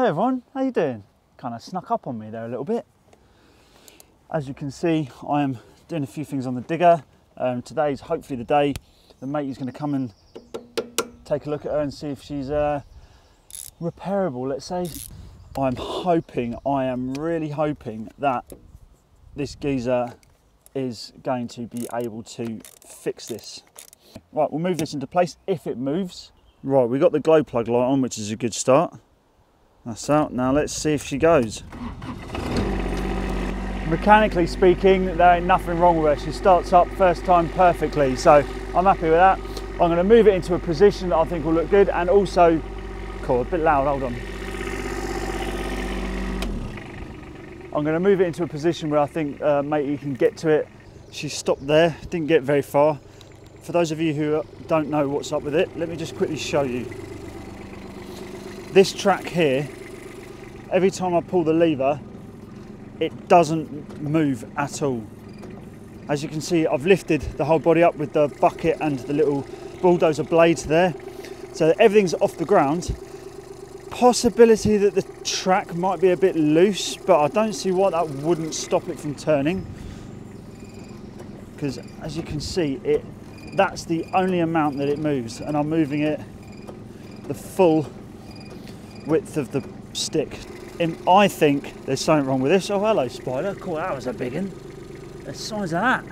Hi everyone, how you doing? Kind of snuck up on me there a little bit. As you can see, I am doing a few things on the digger. Um, today's hopefully the day the mate is going to come and take a look at her and see if she's uh, repairable, let's say. I'm hoping, I am really hoping that this geezer is going to be able to fix this. Right, we'll move this into place if it moves. Right, we got the glow plug light on, which is a good start. That's out. Now let's see if she goes. Mechanically speaking, there ain't nothing wrong with her. She starts up first time perfectly, so I'm happy with that. I'm going to move it into a position that I think will look good and also, cool, a bit loud, hold on. I'm going to move it into a position where I think uh, matey can get to it. She stopped there, didn't get very far. For those of you who don't know what's up with it, let me just quickly show you. This track here, every time I pull the lever, it doesn't move at all. As you can see, I've lifted the whole body up with the bucket and the little bulldozer blades there. So everything's off the ground. Possibility that the track might be a bit loose, but I don't see why that wouldn't stop it from turning. Because as you can see, it that's the only amount that it moves, and I'm moving it the full width of the stick. And I think there's something wrong with this. Oh, hello, spider. Cool, that was a big one. The size of that.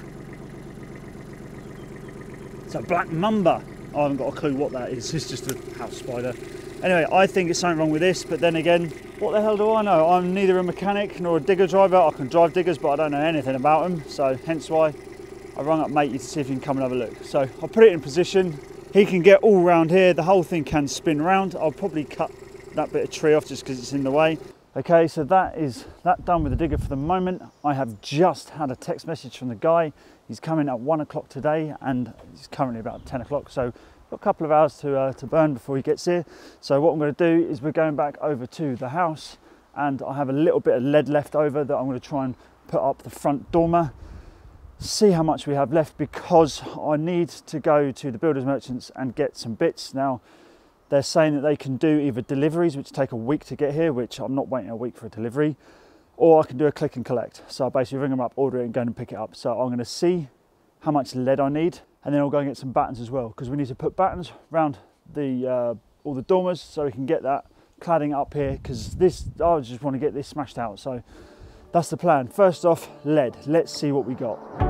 It's a black mamba. I haven't got a clue what that is. It's just a house spider. Anyway, I think it's something wrong with this, but then again, what the hell do I know? I'm neither a mechanic nor a digger driver. I can drive diggers, but I don't know anything about them. So hence why I rung up matey to see if he can come and have a look. So I'll put it in position. He can get all round here. The whole thing can spin round. I'll probably cut that bit of tree off just because it's in the way. Okay, so that is that done with the digger for the moment. I have just had a text message from the guy. He's coming at one o'clock today and it's currently about 10 o'clock. So got a couple of hours to, uh, to burn before he gets here. So what I'm gonna do is we're going back over to the house and I have a little bit of lead left over that I'm gonna try and put up the front dormer see how much we have left because I need to go to the builders merchants and get some bits. Now, they're saying that they can do either deliveries, which take a week to get here, which I'm not waiting a week for a delivery, or I can do a click and collect. So I basically ring them up, order it, and go and pick it up. So I'm going to see how much lead I need, and then I'll go and get some battens as well, because we need to put battens around the uh, all the dormers so we can get that cladding up here. Because this, I just want to get this smashed out. So that's the plan. First off, lead. Let's see what we got.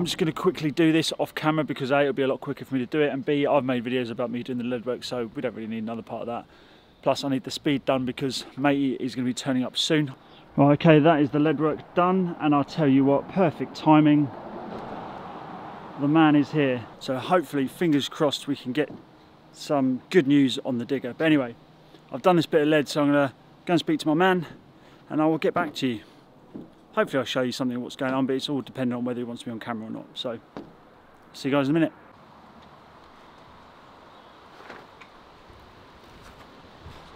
I'm just going to quickly do this off camera because A, it'll be a lot quicker for me to do it, and B, I've made videos about me doing the lead work, so we don't really need another part of that. Plus, I need the speed done because matey is going to be turning up soon. Right, okay, that is the lead work done, and I'll tell you what, perfect timing. The man is here, so hopefully, fingers crossed, we can get some good news on the digger. But anyway, I've done this bit of lead, so I'm going to go and speak to my man, and I will get back to you hopefully I'll show you something of what's going on, but it's all dependent on whether he wants me on camera or not. So, see you guys in a minute.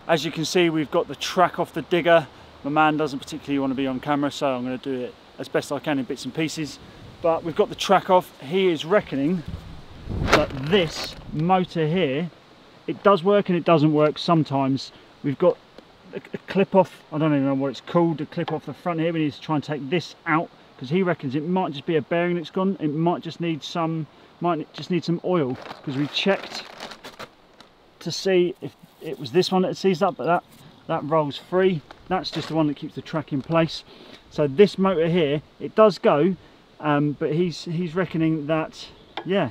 As you can see, we've got the track off the digger. My man doesn't particularly want to be on camera, so I'm going to do it as best I can in bits and pieces. But we've got the track off. He is reckoning that this motor here, it does work and it doesn't work sometimes. We've got a, a clip off, I don't even know what it's called, a clip off the front here. We need to try and take this out because he reckons it might just be a bearing that's gone. It might just need some, might just need some oil because we checked to see if it was this one that seized up, but that, that rolls free. That's just the one that keeps the track in place. So this motor here, it does go, um, but he's, he's reckoning that, yeah,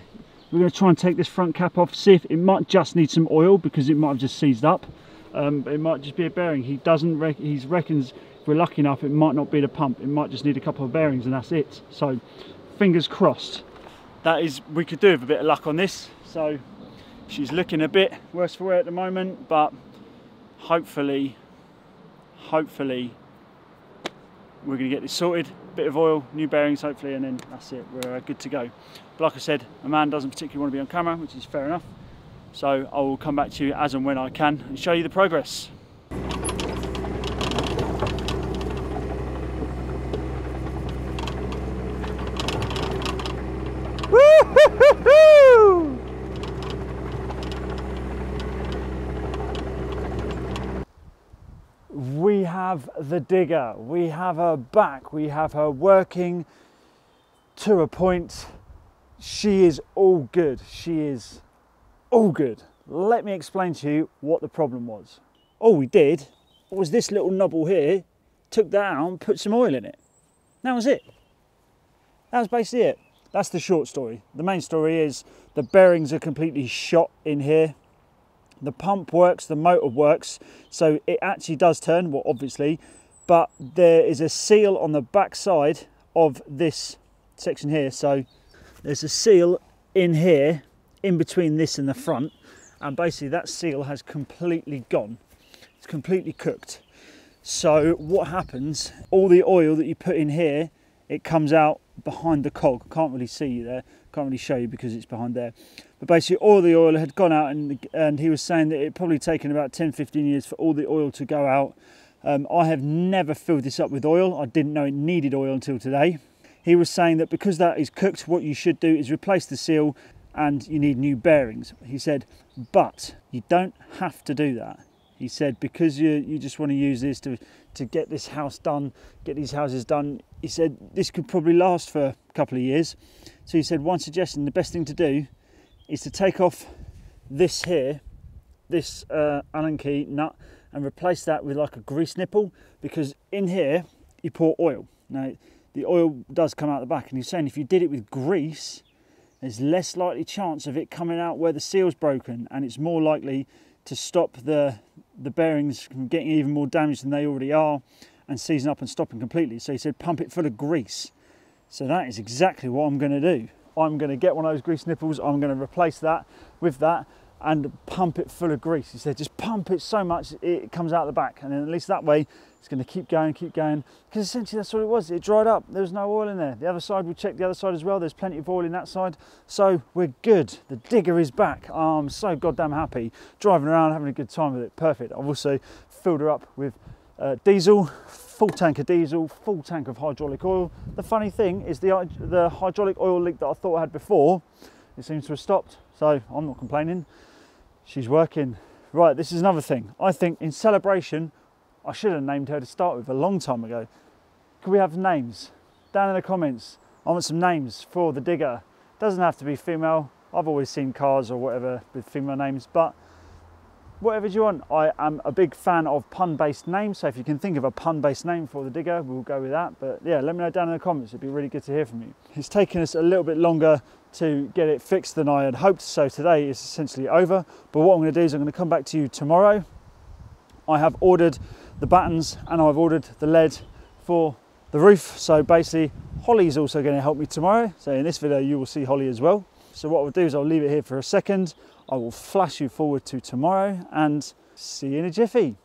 we're going to try and take this front cap off, see if it might just need some oil because it might have just seized up. Um, but it might just be a bearing. He doesn't, rec he reckons if we're lucky enough, it might not be the pump. It might just need a couple of bearings and that's it. So fingers crossed. That is, we could do with a bit of luck on this. So she's looking a bit worse for wear at the moment, but hopefully, hopefully we're going to get this sorted. Bit of oil, new bearings hopefully, and then that's it. We're uh, good to go. But like I said, a man doesn't particularly want to be on camera, which is fair enough. So I will come back to you as and when I can and show you the progress. we have the digger, we have her back, we have her working to a point. She is all good. She is all good. Let me explain to you what the problem was. All we did was this little knobble here, took that out and put some oil in it. That was it. That was basically it. That's the short story. The main story is the bearings are completely shot in here the pump works, the motor works, so it actually does turn, well obviously, but there is a seal on the back side of this section here. So there's a seal in here, in between this and the front, and basically that seal has completely gone. It's completely cooked. So what happens, all the oil that you put in here, it comes out behind the cog. Can't really see you there, can't really show you because it's behind there. But basically all the oil had gone out and, and he was saying that it probably taken about 10, 15 years for all the oil to go out. Um, I have never filled this up with oil. I didn't know it needed oil until today. He was saying that because that is cooked, what you should do is replace the seal and you need new bearings. He said, but you don't have to do that. He said, because you, you just want to use this to, to get this house done, get these houses done, he said, this could probably last for a couple of years. So he said, one suggestion, the best thing to do is to take off this here, this uh, Allen key nut, and replace that with like a grease nipple because in here you pour oil. Now the oil does come out the back and he's saying if you did it with grease, there's less likely chance of it coming out where the seal's broken and it's more likely to stop the, the bearings from getting even more damaged than they already are and seizing up and stopping completely. So he said pump it full of grease. So that is exactly what I'm going to do. I'm going to get one of those grease nipples, I'm going to replace that with that and pump it full of grease. He said just pump it so much it comes out the back and then at least that way it's going to keep going, keep going because essentially that's what it was. It dried up. There was no oil in there. The other side, we checked the other side as well. There's plenty of oil in that side. So we're good. The digger is back. Oh, I'm so goddamn happy. Driving around, having a good time with it. Perfect. I've also filled her up with uh, diesel, full tank of diesel, full tank of hydraulic oil. The funny thing is the, the hydraulic oil leak that I thought I had before, it seems to have stopped. So I'm not complaining. She's working. Right, this is another thing. I think in celebration, I should have named her to start with a long time ago. Could we have names? Down in the comments, I want some names for the digger. Doesn't have to be female. I've always seen cars or whatever with female names, but whatever you want. I am a big fan of pun-based names, so if you can think of a pun-based name for the digger, we'll go with that. But yeah, let me know down in the comments. It'd be really good to hear from you. It's taken us a little bit longer to get it fixed than I had hoped, so today is essentially over. But what I'm going to do is I'm going to come back to you tomorrow. I have ordered the battens and I've ordered the lead for the roof. So basically, Holly's also going to help me tomorrow. So in this video, you will see Holly as well. So what I'll do is I'll leave it here for a second. I will flash you forward to tomorrow and see you in a jiffy.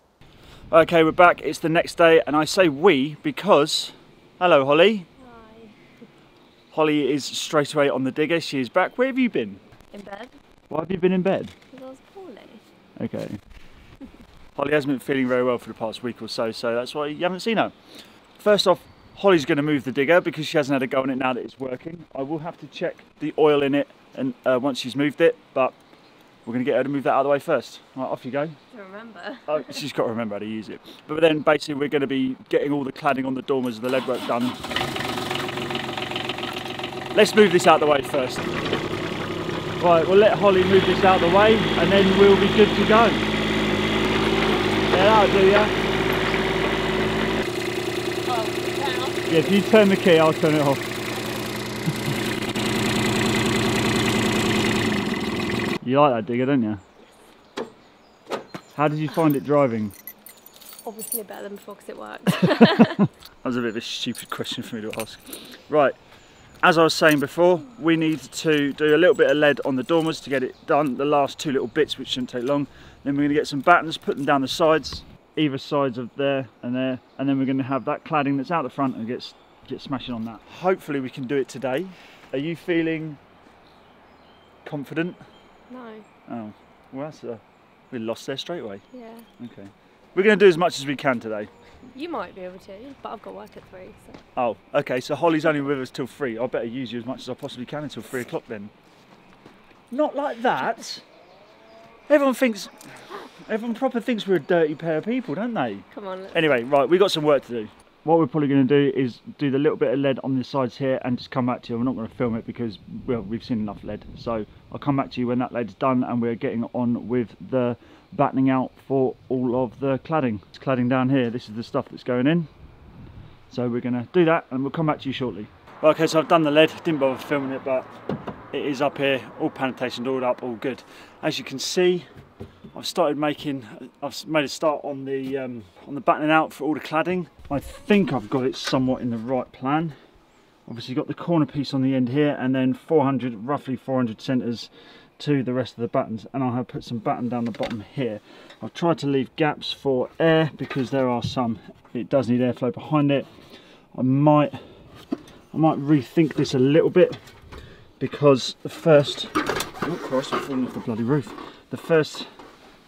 Okay, we're back. It's the next day, and I say we because. Hello, Holly. Hi. Holly is straight away on the digger. She is back. Where have you been? In bed? Why have you been in bed? Because I was poorly. Okay. Holly hasn't been feeling very well for the past week or so, so that's why you haven't seen her. First off, Holly's going to move the digger because she hasn't had a go on it now that it's working. I will have to check the oil in it and uh, once she's moved it, but we're going to get her to move that out of the way first. Right, off you go. To remember. Oh, she's got to remember how to use it. But then basically we're going to be getting all the cladding on the dormers and the lead work done. Let's move this out of the way first. Right, we'll let Holly move this out of the way and then we'll be good to go. Yeah, that'll do ya. Oh. Yeah, if you turn the key, I'll turn it off. You like that digger, don't you? How did you find it driving? Obviously better than before because it works. That was a bit of a stupid question for me to ask. Right, as I was saying before, we need to do a little bit of lead on the dormers to get it done. The last two little bits, which shouldn't take long. Then we're going to get some battens, put them down the sides, either sides of there and there, and then we're going to have that cladding that's out the front and get get smashing on that. Hopefully, we can do it today. Are you feeling confident? No. Oh, well, that's a, we lost there straight away. Yeah. Okay, we're going to do as much as we can today. You might be able to, but I've got work at three. So. Oh, okay. So Holly's only with us till three. I better use you as much as I possibly can until three o'clock then. Not like that. Everyone thinks, everyone proper thinks we're a dirty pair of people, don't they? Come on. Let's... Anyway, right, we got some work to do. What we're probably going to do is do the little bit of lead on the sides here and just come back to you. We're not going to film it because well, we've seen enough lead. So I'll come back to you when that lead's done and we're getting on with the battening out for all of the cladding. It's cladding down here. This is the stuff that's going in. So we're going to do that and we'll come back to you shortly. Okay, so I've done the lead. Didn't bother filming it, but it is up here. All panotations all up, all good. As you can see, I've started making, I've made a start on the um, on the battening out for all the cladding. I think I've got it somewhat in the right plan. Obviously got the corner piece on the end here and then 400, roughly 400 centres to the rest of the battens and I have put some batten down the bottom here. I've tried to leave gaps for air because there are some, it does need airflow behind it. I might, I might rethink this a little bit because the first, oh Christ, I'm falling off the bloody roof. The first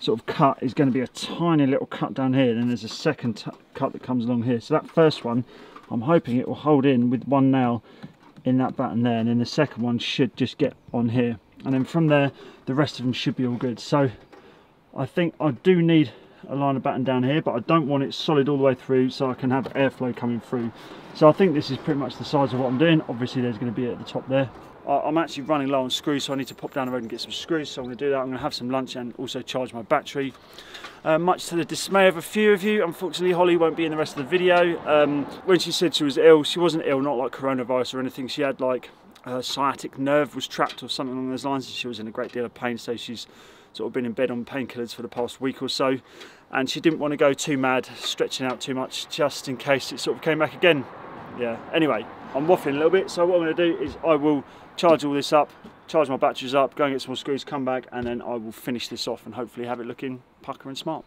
sort of cut is going to be a tiny little cut down here then there's a second cut that comes along here. So that first one I'm hoping it will hold in with one nail in that batten there and then the second one should just get on here. And then from there the rest of them should be all good. So I think I do need a line of batten down here but I don't want it solid all the way through so I can have airflow coming through. So I think this is pretty much the size of what I'm doing. Obviously there's going to be at the top there I'm actually running low on screws so I need to pop down the road and get some screws so I'm going to do that. I'm going to have some lunch and also charge my battery. Uh, much to the dismay of a few of you unfortunately Holly won't be in the rest of the video. Um, when she said she was ill she wasn't ill not like coronavirus or anything. She had like her sciatic nerve was trapped or something along those lines and she was in a great deal of pain so she's sort of been in bed on painkillers for the past week or so. And she didn't want to go too mad stretching out too much just in case it sort of came back again. Yeah anyway I'm waffling a little bit so what I'm going to do is I will charge all this up charge my batteries up go and get some more screws come back and then I will finish this off and hopefully have it looking pucker and smart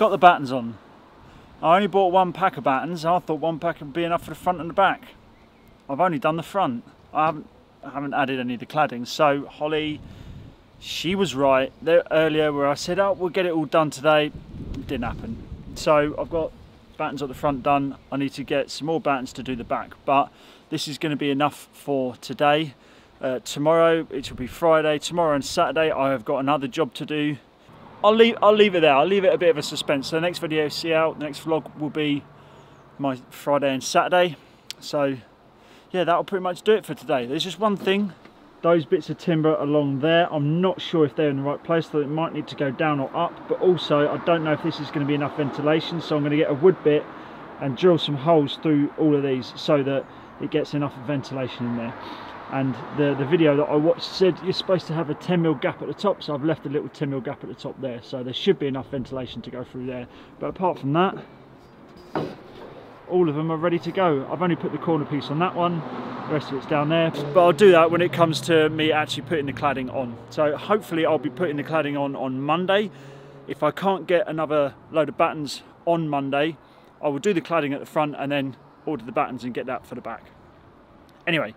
got the battens on. I only bought one pack of battens. I thought one pack would be enough for the front and the back. I've only done the front. I haven't I haven't added any of the cladding. So Holly she was right there earlier where I said oh we'll get it all done today. Didn't happen. So I've got battens at the front done. I need to get some more battens to do the back. But this is going to be enough for today. Uh, tomorrow it will be Friday. Tomorrow and Saturday I have got another job to do I'll leave I'll leave it there. I'll leave it a bit of a suspense. So the next video see out. The next vlog will be my Friday and Saturday. So yeah that'll pretty much do it for today. There's just one thing. Those bits of timber along there I'm not sure if they're in the right place so it might need to go down or up. But also I don't know if this is going to be enough ventilation so I'm going to get a wood bit and drill some holes through all of these so that it gets enough ventilation in there and the the video that I watched said you're supposed to have a 10 mil gap at the top so I've left a little 10 mil gap at the top there. So there should be enough ventilation to go through there. But apart from that all of them are ready to go. I've only put the corner piece on that one. The rest of it's down there. But I'll do that when it comes to me actually putting the cladding on. So hopefully I'll be putting the cladding on on Monday. If I can't get another load of battens on Monday. I will do the cladding at the front and then order the battens and get that for the back. Anyway,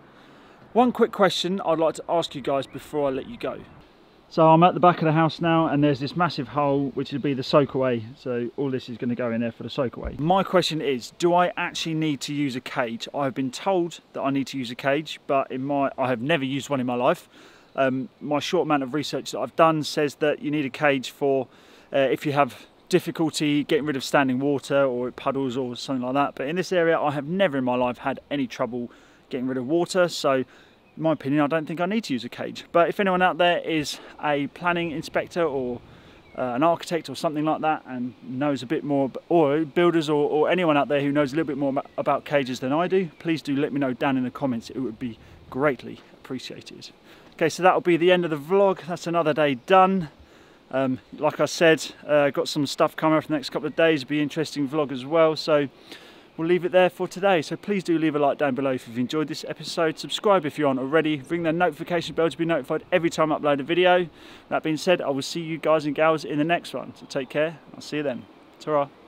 one quick question I'd like to ask you guys before I let you go. So I'm at the back of the house now and there's this massive hole which would be the soakaway. So all this is going to go in there for the soakaway. My question is, do I actually need to use a cage? I've been told that I need to use a cage, but in my I have never used one in my life. Um, my short amount of research that I've done says that you need a cage for uh, if you have difficulty getting rid of standing water or puddles or something like that. But in this area, I have never in my life had any trouble getting rid of water. So in my opinion, I don't think I need to use a cage. But if anyone out there is a planning inspector or uh, an architect or something like that and knows a bit more, or builders or, or anyone out there who knows a little bit more about cages than I do, please do let me know down in the comments. It would be greatly appreciated. Okay, so that'll be the end of the vlog. That's another day done. Um, like I said, uh, got some stuff coming up for the next couple of days. Be interesting vlog as well. So we'll leave it there for today. So please do leave a like down below if you've enjoyed this episode. Subscribe if you aren't already. Ring the notification bell to be notified every time I upload a video. That being said, I will see you guys and gals in the next one. So take care. I'll see you then. ta -ra.